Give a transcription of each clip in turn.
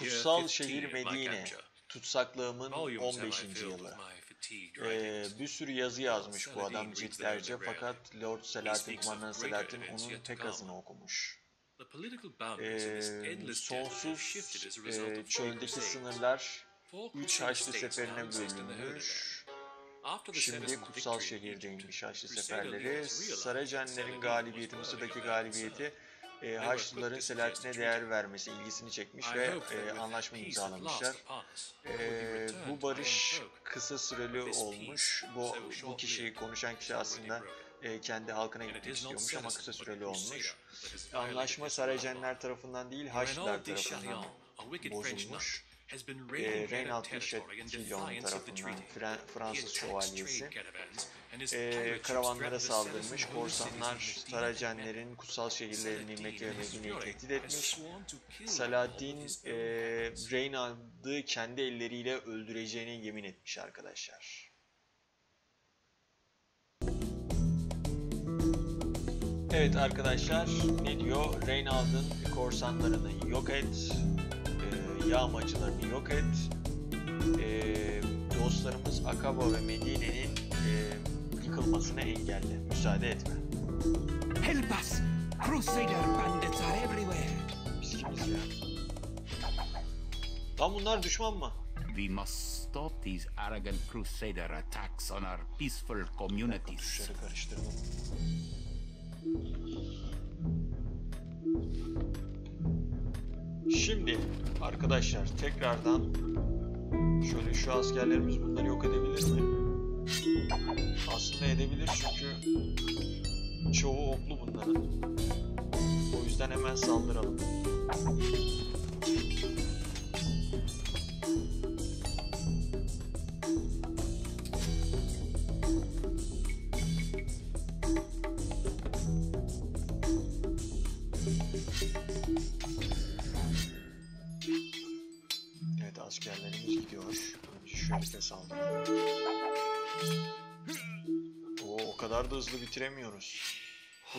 Kutsal şehir Medine. Tutsaklığımın 15. yılı. Ee, bir sürü yazı yazmış bu adam ciltlerce fakat Lord Selahattin, Kumandan Selahattin onun tek azını okumuş. Ee, sonsuz e, çöldeki sınırlar 3 Haçlı Seferi'ne bölünmüş. Şimdi kutsal şehirdeymiş Haçlı Seferleri. Saracenlerin galibiyeti, Mısır'daki galibiyeti e, Haçlıların Selahattin'e değer vermesi ilgisini çekmiş ve e, anlaşma imzalamışlar. E, bu barış kısa süreli olmuş. Bu, bu kişi, konuşan kişi aslında e, kendi halkına gitmek istiyormuş ama kısa süreli olmuş. Anlaşma Saracenler tarafından değil Haçlılar tarafından bozulmuş e, Reynald Richelieu tarafından Fran Fransız şövalyesi e, karavanlara saldırmış. Korsanlar Saracenlerin kutsal şehirlerini Mekke ve Medine'yi tehdit etmiş. Saladin e, Reynald'ı kendi elleriyle öldüreceğine yemin etmiş arkadaşlar. Evet arkadaşlar ne diyor? Reynald'ın korsanlarını yok et, yağmacılarını yok et. E, dostlarımız Akaba ve Medine'nin e, yıkılmasına engelle. Müsaade etme. Help us! Crusader bandits are everywhere. Biz kimiz ya? Lan bunlar düşman mı? We must stop these arrogant crusader attacks on our peaceful communities. Tuşları karıştırdım. Şimdi arkadaşlar tekrardan şöyle şu askerlerimiz bunları yok edebilir mi? Aslında edebilir çünkü çoğu oklu bunların. O yüzden hemen saldıralım.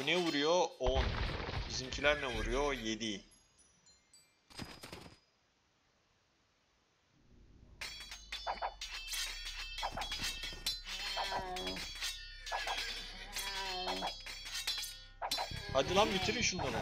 Bu ne vuruyor? 10. Bizimkiler ne vuruyor? 7. Hadi lan bitirin şunları.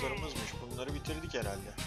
O dostlarımızmış. Bunları bitirdik herhalde.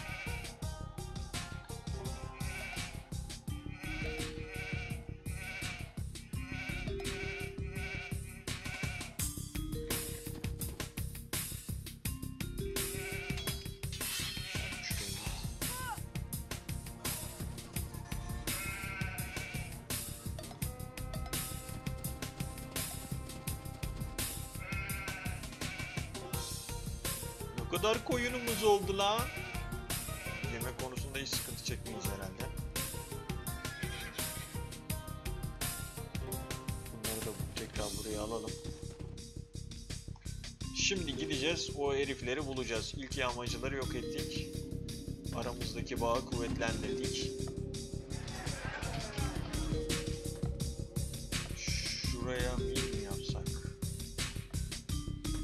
gideceğiz. O herifleri bulacağız. İlk yağmacıları yok ettik. Aramızdaki bağı kuvvetlendirdik. Şuraya mil yapsak?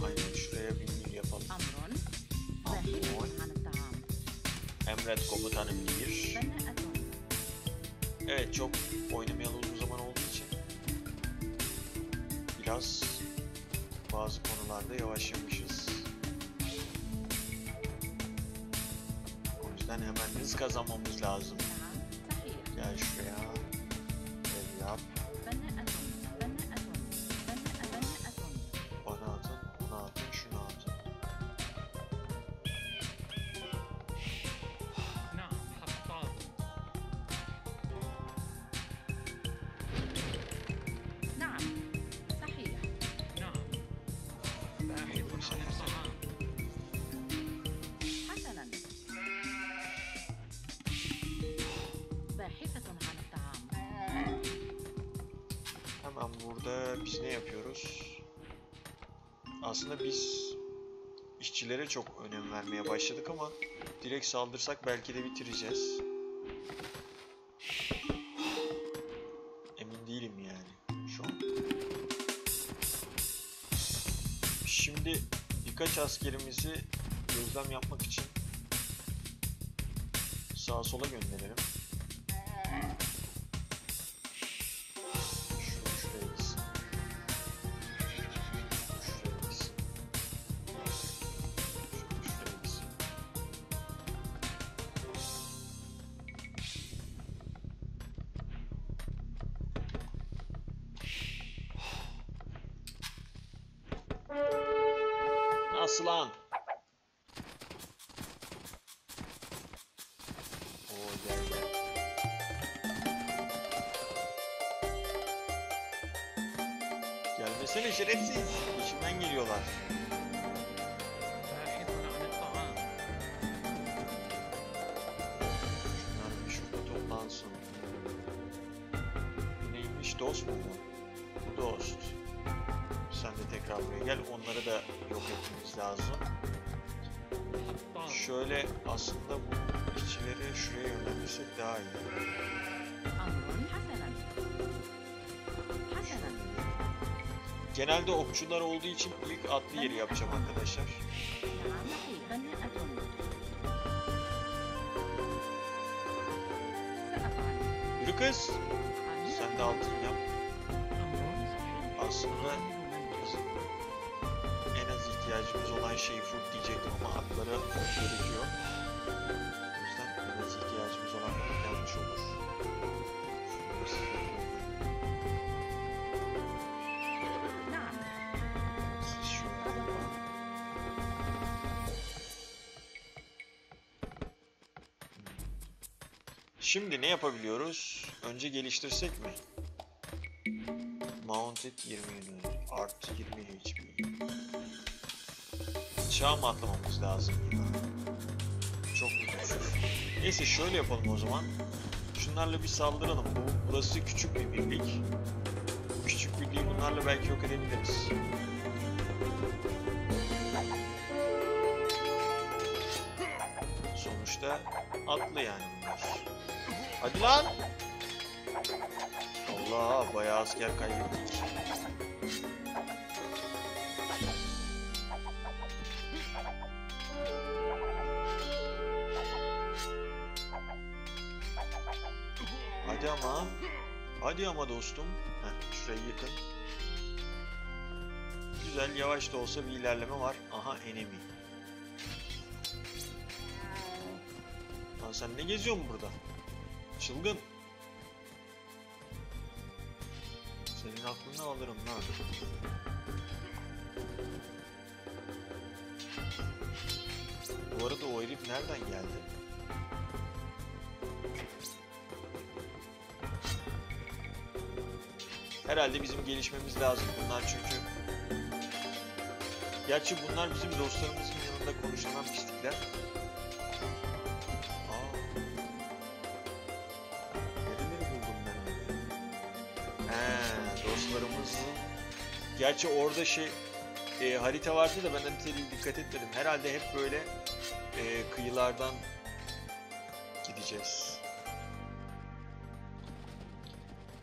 Aynen şuraya bir mil yapalım. Amron. Amron. Emret komutanım bir. Evet çok oynamayalım uzun zaman olduğu için. Biraz bazı konularda yavaşım. Kazanmamız lazım. Biz ne yapıyoruz? Aslında biz işçilere çok önem vermeye başladık ama direkt saldırsak belki de bitireceğiz. Emin değilim yani şu an. Şimdi birkaç askerimizi gözlem yapmak için sağa sola gönderelim. Söylesene şerefsiz. İçimden geliyorlar. Şunlar bir şurada toplansın. Neymiş dost mu bu? Dost. Sen de tekrar buraya gel. Onları da yok etmemiz lazım. Şöyle aslında bu işçileri şuraya yönlendirsek daha iyi. Anladım. Genelde okçular olduğu için ilk atlı yeri yapacağım arkadaşlar. Yürü kız. Sen de altın yap. Aslında en az ihtiyacımız olan şeyi full diyecektim ama atlara full gerekiyor. Şimdi ne yapabiliyoruz? Önce geliştirsek mi? Mounted 20 yönü, artı 20 HP. Çağ mı atlamamız lazım? Çok mu düşük? Neyse şöyle yapalım o zaman. Şunlarla bir saldıralım. Bu, burası küçük bir birlik. Küçük birliği bunlarla belki yok edebiliriz. Sonuçta atlı yani bunlar. Hadi lan! Allah bayağı asker kaybettik. Hadi ama. Hadi ama dostum. Heh, şurayı yıkın. Güzel yavaş da olsa bir ilerleme var. Aha enemy. Lan sen ne geziyorsun burada? Çılgın. Senin aklını alırım lan. Bu arada o herif nereden geldi? Herhalde bizim gelişmemiz lazım bunlar çünkü. Gerçi bunlar bizim dostlarımızın yanında konuşulan pislikler. Gerçi orada şey e, harita vardı da ben haritaya dikkat etmedim. Herhalde hep böyle e, kıyılardan gideceğiz.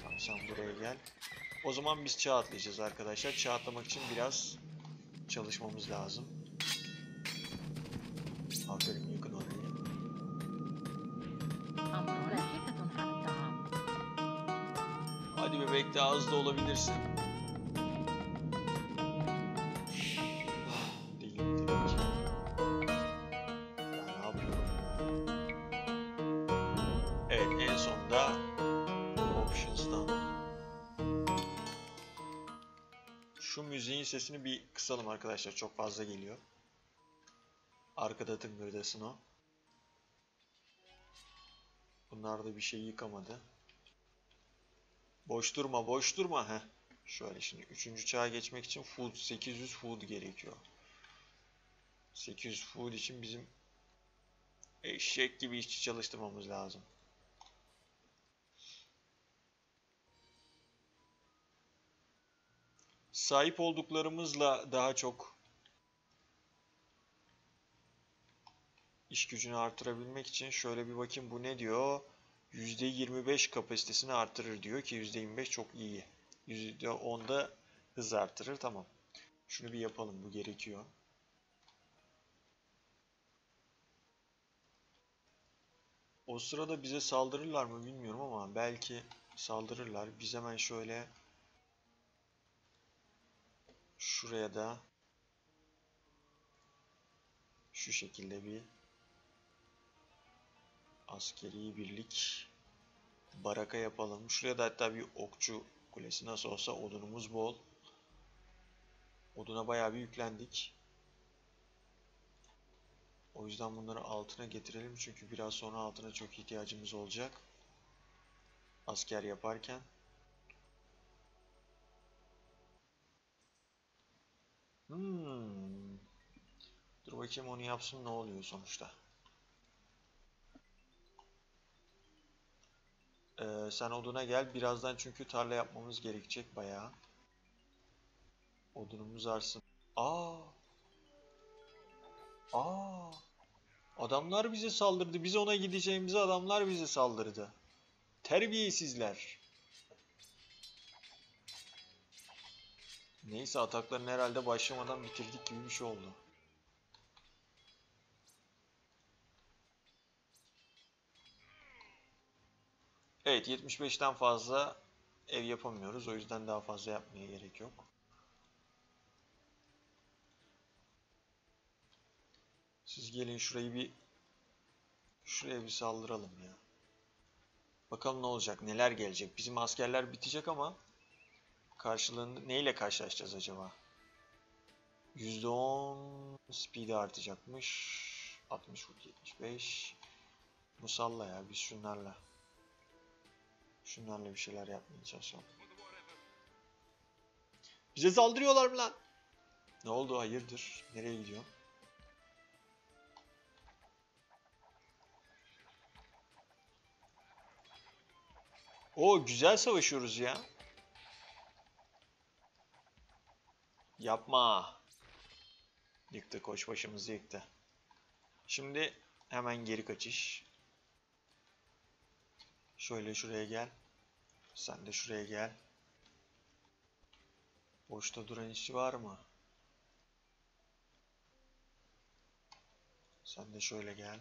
Tamam sen buraya gel. O zaman biz çağ atlayacağız arkadaşlar. Çağ atlamak için biraz çalışmamız lazım. Aferin yakın oraya. Hadi bebek daha hızlı olabilirsin. Sesini bir kısalım arkadaşlar. Çok fazla geliyor. Arkada tıngırdasın o. Bunlar da bir şey yıkamadı. Boş durma, boş durma. Heh. Şöyle şimdi 3. çağa geçmek için food 800 food gerekiyor. 800 food için bizim eşek gibi işçi çalıştırmamız lazım. Sahip olduklarımızla daha çok iş gücünü artırabilmek için şöyle bir bakayım bu ne diyor? %25 kapasitesini artırır diyor ki %25 çok iyi. %10'da hız artırır. Tamam. Şunu bir yapalım. Bu gerekiyor. O sırada bize saldırırlar mı bilmiyorum ama belki saldırırlar. Biz hemen şöyle şuraya da şu şekilde bir askeri birlik baraka yapalım. Şuraya da hatta bir okçu kulesi nasıl olsa odunumuz bol. Oduna bayağı bir yüklendik. O yüzden bunları altına getirelim çünkü biraz sonra altına çok ihtiyacımız olacak. Asker yaparken. Hmm. Dur bakayım onu yapsın ne oluyor sonuçta. Ee, sen oduna gel. Birazdan çünkü tarla yapmamız gerekecek bayağı. Odunumuz arsın. Aa! Aa! Adamlar bize saldırdı. Biz ona gideceğimize adamlar bize saldırdı. Terbiyesizler. Neyse ataklarını herhalde başlamadan bitirdik gibi bir şey oldu. Evet 75'ten fazla ev yapamıyoruz. O yüzden daha fazla yapmaya gerek yok. Siz gelin şurayı bir şuraya bir saldıralım ya. Bakalım ne olacak, neler gelecek. Bizim askerler bitecek ama karşılığında neyle karşılaşacağız acaba? %10 speed artacakmış. 60 vur 75. Musalla ya biz şunlarla. Şunlarla bir şeyler yapmaya çalışalım. Bize saldırıyorlar mı lan? Ne oldu hayırdır? Nereye gidiyor? O güzel savaşıyoruz ya. Yapma. Yıktı koç başımızı yıktı. Şimdi hemen geri kaçış. Şöyle şuraya gel. Sen de şuraya gel. Boşta duran işçi var mı? Sen de şöyle gel.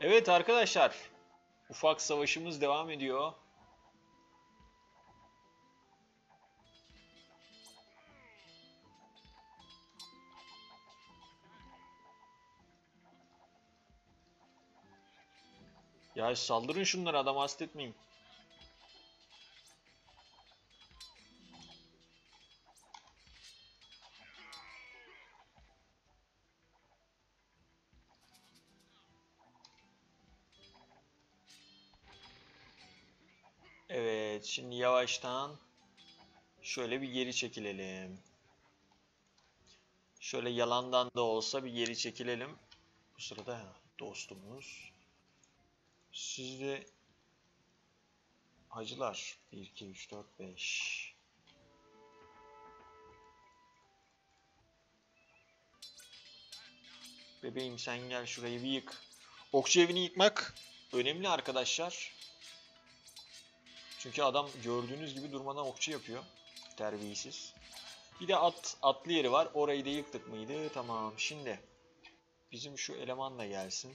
Evet arkadaşlar. Ufak savaşımız devam ediyor. Ya saldırın şunları adam hastetmeyin. Evet, şimdi yavaştan şöyle bir geri çekilelim. Şöyle yalandan da olsa bir geri çekilelim. Bu sırada dostumuz. Siz de hacılar 1 2 3 4 5 Bebeğim sen gel şurayı bir yık. Okçu evini yıkmak önemli arkadaşlar. Çünkü adam gördüğünüz gibi durmadan okçu yapıyor. Terbiyesiz. Bir de at atlı yeri var. Orayı da yıktık mıydı? Tamam. Şimdi bizim şu eleman da gelsin.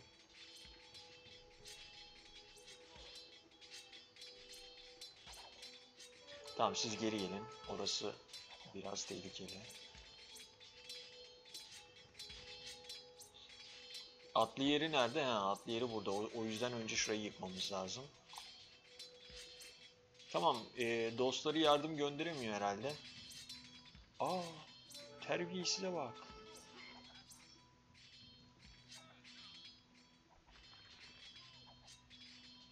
Tamam siz geri gelin. Orası biraz tehlikeli. Atlı yeri nerede? Ha, atlı yeri burada. O, o yüzden önce şurayı yıkmamız lazım. Tamam, e, dostları yardım gönderemiyor herhalde. Aa, terbiyesize bak.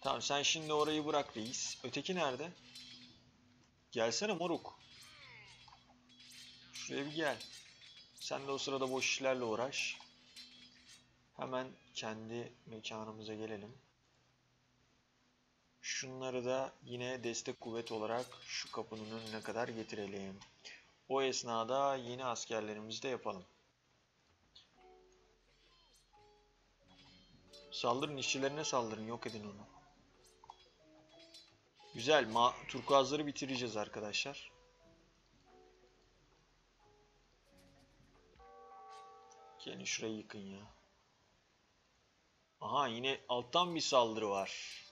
Tamam, sen şimdi orayı bırak reis. Öteki nerede? Gelsene moruk. Şuraya bir gel. Sen de o sırada boş işlerle uğraş. Hemen kendi mekanımıza gelelim. Şunları da yine destek kuvvet olarak şu kapının önüne kadar getirelim. O esnada yeni askerlerimizi de yapalım. Saldırın işçilerine saldırın yok edin onu. Güzel ma turkuazları bitireceğiz arkadaşlar. Gelin şurayı yıkın ya. Aha yine alttan bir saldırı var.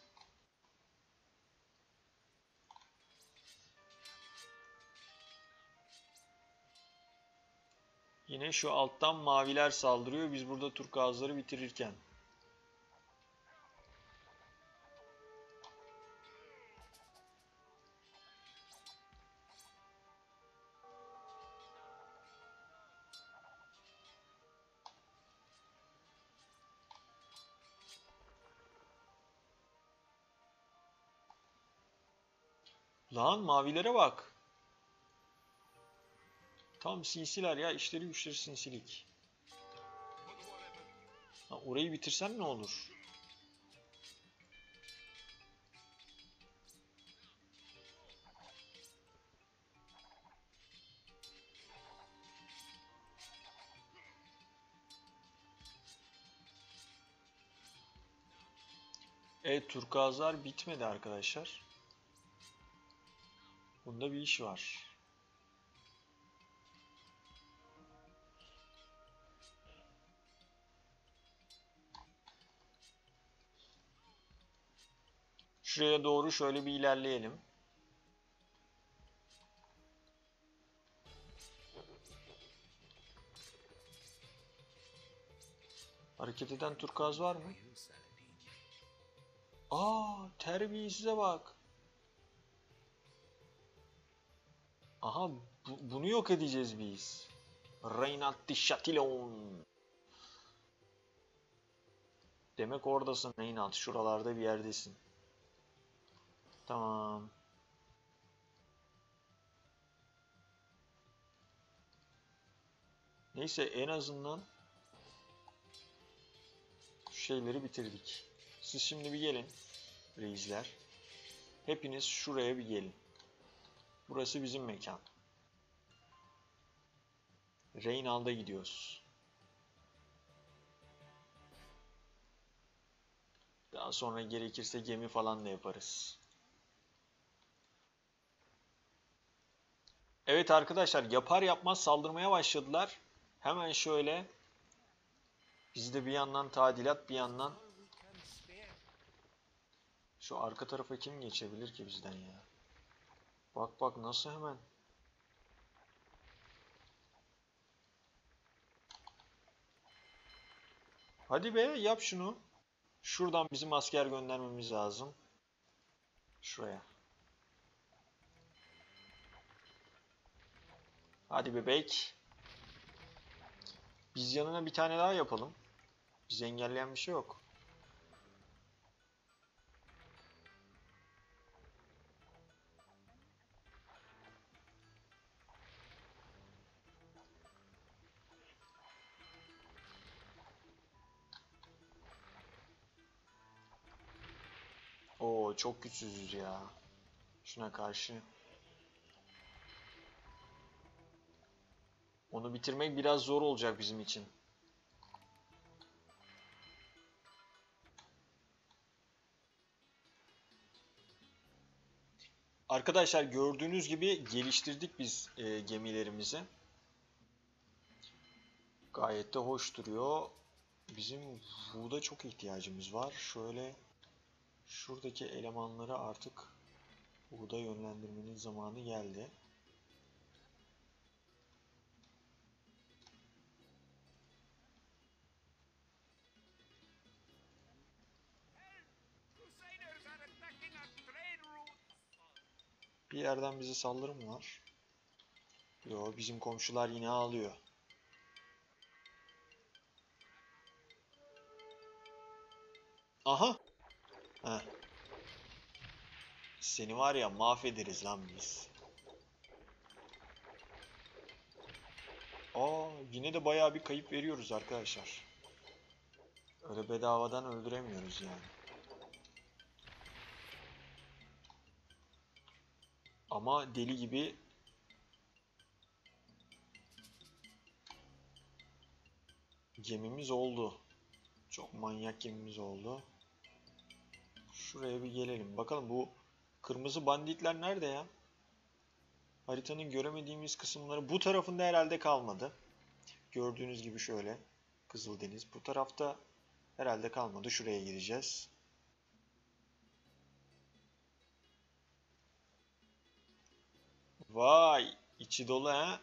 Yine şu alttan maviler saldırıyor. Biz burada turkuazları bitirirken. Lan mavilere bak. Tam sinsiler ya. işleri güçleri sinsilik. Ha, orayı bitirsen ne olur? Evet turkuazlar bitmedi arkadaşlar. Bunda bir iş var. Şuraya doğru şöyle bir ilerleyelim. Hareket eden turkuaz var mı? Aa, terbiyesize bak. Aha, bu- bunu yok edeceğiz biz. Reynald de Chatillon. Demek oradasın Reynald. Şuralarda bir yerdesin. Tamam. Neyse en azından şu şeyleri bitirdik. Siz şimdi bir gelin reisler. Hepiniz şuraya bir gelin. Burası bizim mekan. Reynald'a gidiyoruz. Daha sonra gerekirse gemi falan da yaparız. Evet arkadaşlar yapar yapmaz saldırmaya başladılar. Hemen şöyle bizde bir yandan tadilat bir yandan şu arka tarafa kim geçebilir ki bizden ya? Bak bak nasıl hemen. Hadi be yap şunu. Şuradan bizim asker göndermemiz lazım. Şuraya. Hadi bebek. Biz yanına bir tane daha yapalım. Bizi engelleyen bir şey yok. Oo çok güçsüzüz ya. Şuna karşı. Onu bitirmek biraz zor olacak bizim için. Arkadaşlar gördüğünüz gibi geliştirdik biz e, gemilerimizi. Gayet de hoş duruyor. Bizim Wood'a çok ihtiyacımız var. Şöyle şuradaki elemanları artık Wood'a yönlendirmenin zamanı geldi. Bir yerden bize saldırı mı var? Yo bizim komşular yine ağlıyor. Aha. Heh. Seni var ya mahvederiz lan biz. Aa yine de bayağı bir kayıp veriyoruz arkadaşlar. Öyle bedavadan öldüremiyoruz yani. Ama deli gibi gemimiz oldu. Çok manyak gemimiz oldu. Şuraya bir gelelim. Bakalım bu kırmızı banditler nerede ya? Haritanın göremediğimiz kısımları bu tarafında herhalde kalmadı. Gördüğünüz gibi şöyle Kızıldeniz bu tarafta herhalde kalmadı. Şuraya gireceğiz. Vay! içi dolu ha?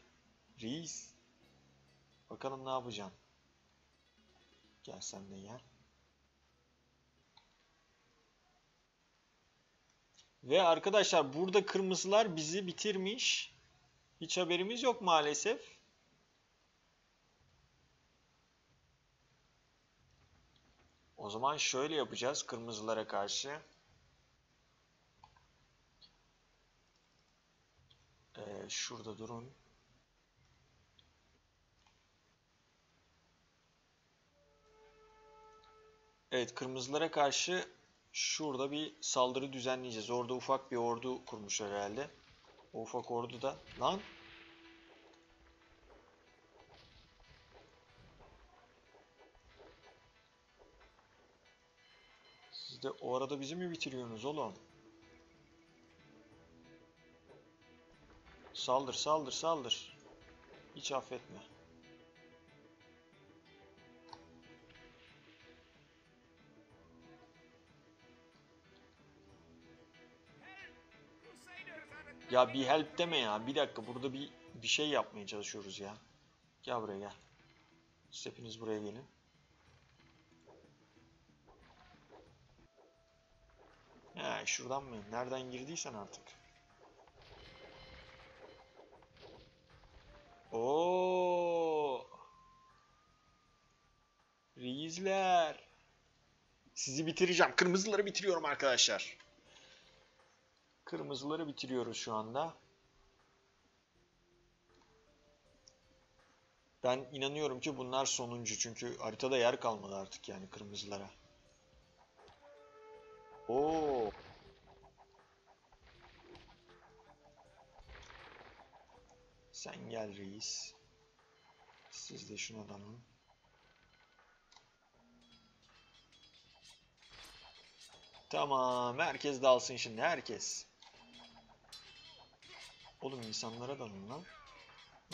Reis. Bakalım ne yapacaksın? Gel sen de gel. Ve arkadaşlar burada kırmızılar bizi bitirmiş. Hiç haberimiz yok maalesef. O zaman şöyle yapacağız kırmızılara karşı. Ee, şurada durun. Evet kırmızılara karşı şurada bir saldırı düzenleyeceğiz. Orada ufak bir ordu kurmuşlar herhalde. O ufak ordu da... Lan! Siz de o arada bizi mi bitiriyorsunuz oğlum? Saldır saldır saldır. Hiç affetme. Ya bir help deme ya. Bir dakika burada bir bir şey yapmaya çalışıyoruz ya. Gel buraya gel. Siz hepiniz buraya gelin. Ya şuradan mı? Nereden girdiysen artık. Oo. Reisler. Sizi bitireceğim. Kırmızıları bitiriyorum arkadaşlar. Kırmızıları bitiriyoruz şu anda. Ben inanıyorum ki bunlar sonuncu. Çünkü haritada yer kalmadı artık yani kırmızılara. Oo. Sen gel reis. Siz de şuna dalın. Tamam. Herkes dalsın şimdi. Herkes. Oğlum insanlara dalın lan.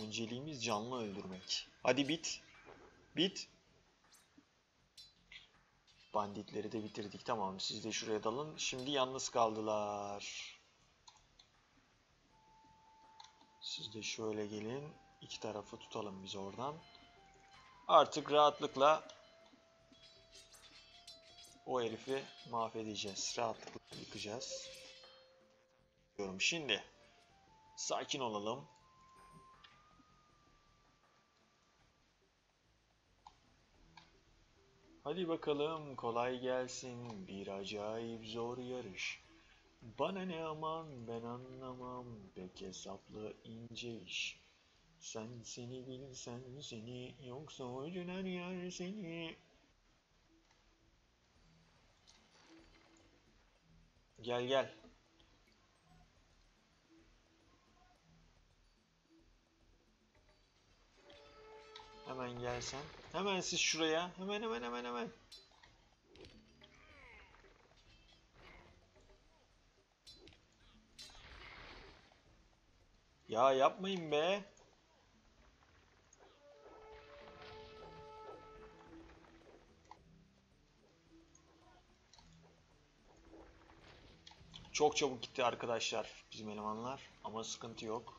Önceliğimiz canlı öldürmek. Hadi bit. Bit. Banditleri de bitirdik. Tamam siz de şuraya dalın. Şimdi yalnız kaldılar. Siz de şöyle gelin. İki tarafı tutalım biz oradan. Artık rahatlıkla o herifi mahvedeceğiz. Rahatlıkla yıkacağız. Diyorum şimdi. Sakin olalım. Hadi bakalım kolay gelsin bir acayip zor yarış. Bana ne aman ben anlamam pek hesaplı ince iş. Sen seni bilsen seni yoksa orijinal yer seni. Gel gel. Hemen gelsen. Hemen siz şuraya. Hemen hemen hemen hemen. Ya yapmayın be. Çok çabuk gitti arkadaşlar bizim elemanlar ama sıkıntı yok.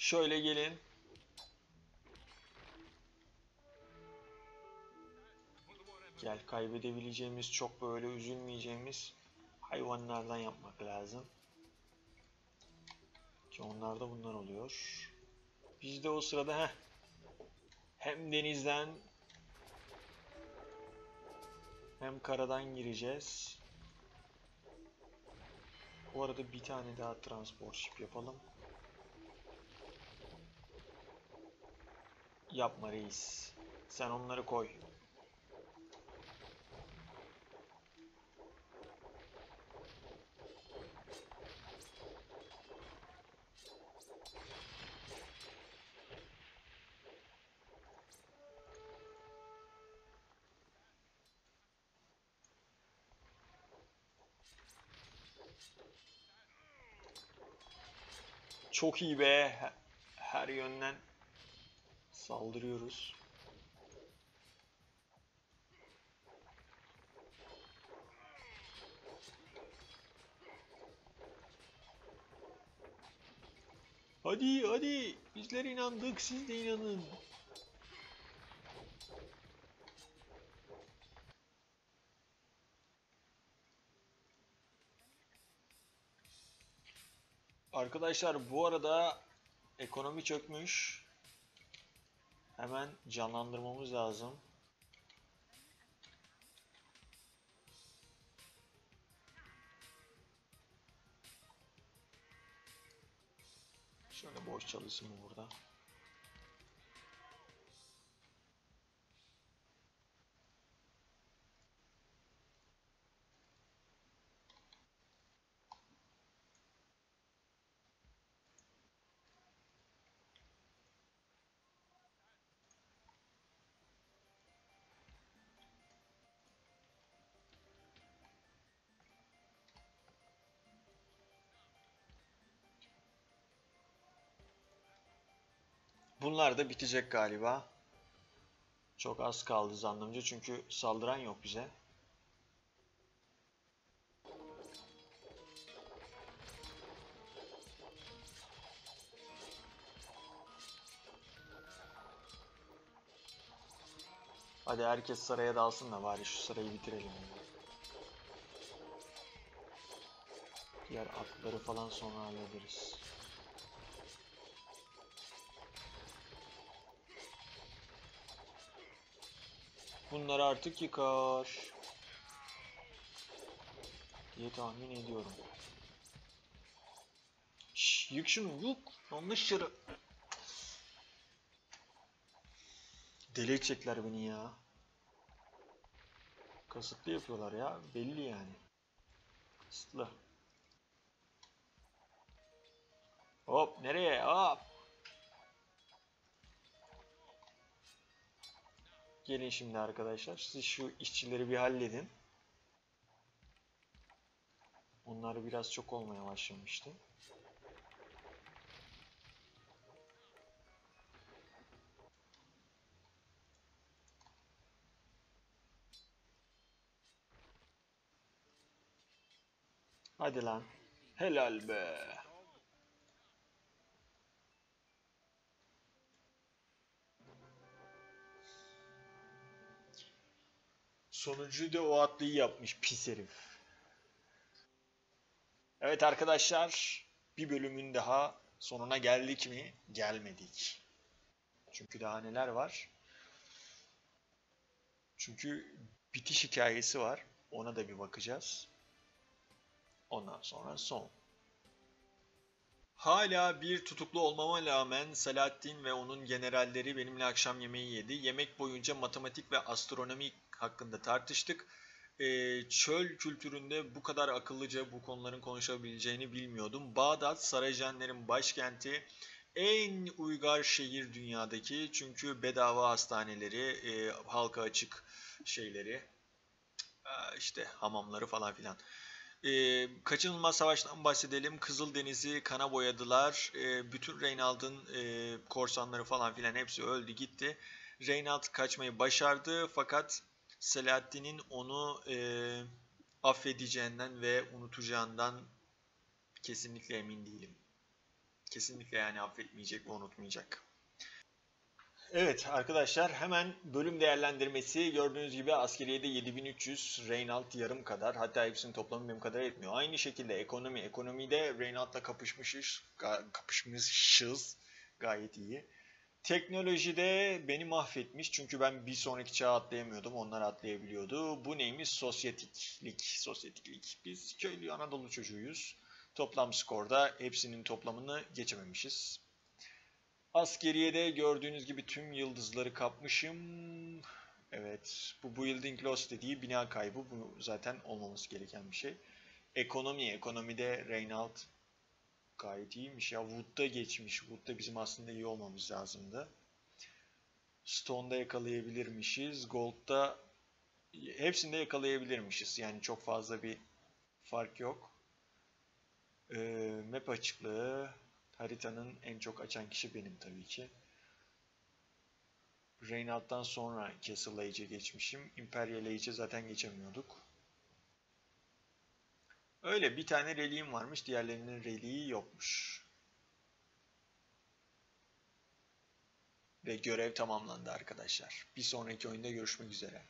Şöyle gelin. Gel kaybedebileceğimiz çok böyle üzülmeyeceğimiz hayvanlardan yapmak lazım. Ki onlarda bunlar oluyor. Biz de o sırada heh, hem denizden hem karadan gireceğiz. Bu arada bir tane daha transport ship yapalım. Yapma reis. Sen onları koy. Çok iyi be. He- Her yönden saldırıyoruz. Hadi hadi bizler inandık siz de inanın. Arkadaşlar bu arada ekonomi çökmüş. Hemen canlandırmamız lazım. Şöyle boş çalışsın bu burada. Bunlar da bitecek galiba. Çok az kaldı zannımca çünkü saldıran yok bize. Hadi herkes saraya dalsın da bari şu sarayı bitirelim. Diğer atları falan sonra hallederiz. Bunları artık yıkar. Diye tahmin ediyorum. Şş, yık şunu yık. Yanlış yere. Deli edecekler beni ya. Kasıtlı yapıyorlar ya. Belli yani. Kasıtlı. Hop nereye? Hop. Gelin şimdi arkadaşlar. Siz şu işçileri bir halledin. Onlar biraz çok olmaya başlamıştı. Hadi lan. Helal be. Sonuncuyu da o atlıyı yapmış pis herif. Evet arkadaşlar bir bölümün daha sonuna geldik mi? Gelmedik. Çünkü daha neler var? Çünkü bitiş hikayesi var. Ona da bir bakacağız. Ondan sonra son. Hala bir tutuklu olmama rağmen Selahattin ve onun generalleri benimle akşam yemeği yedi. Yemek boyunca matematik ve astronomi hakkında tartıştık. Ee, çöl kültüründe bu kadar akıllıca bu konuların konuşabileceğini bilmiyordum. Bağdat, Saraycanların başkenti, en uygar şehir dünyadaki çünkü bedava hastaneleri, e, halka açık şeyleri, işte hamamları falan filan. E, kaçınılmaz savaştan bahsedelim. Kızıldeniz'i kana boyadılar. E, bütün Reynald'ın e, korsanları falan filan hepsi öldü gitti. Reynald kaçmayı başardı fakat Selahaddin'in onu e, affedeceğinden ve unutacağından kesinlikle emin değilim. Kesinlikle yani affetmeyecek ve unutmayacak. Evet arkadaşlar hemen bölüm değerlendirmesi gördüğünüz gibi askeriyede 7300 Reynald yarım kadar hatta hepsinin toplamı benim kadar etmiyor. Aynı şekilde ekonomi ekonomide Reynald'la kapışmışız kapışmışız gayet iyi. Teknolojide beni mahvetmiş çünkü ben bir sonraki çağa atlayamıyordum onlar atlayabiliyordu. Bu neymiş? Sosyetiklik. Sosyetiklik. Biz köylü Anadolu çocuğuyuz. Toplam skorda hepsinin toplamını geçememişiz. Askeriyede gördüğünüz gibi tüm yıldızları kapmışım. Evet, bu building loss dediği bina kaybı. Bu zaten olmaması gereken bir şey. Ekonomi, ekonomide Reynald gayet iyiymiş ya. Wood'da geçmiş. Wood'da bizim aslında iyi olmamız lazımdı. Stone'da yakalayabilirmişiz. Gold'da hepsinde yakalayabilirmişiz. Yani çok fazla bir fark yok. Ee, map açıklığı haritanın en çok açan kişi benim tabii ki. Reynald'dan sonra Castle Age'e geçmişim. Imperial Age'e zaten geçemiyorduk. Öyle bir tane reliğim varmış. Diğerlerinin reliği yokmuş. Ve görev tamamlandı arkadaşlar. Bir sonraki oyunda görüşmek üzere.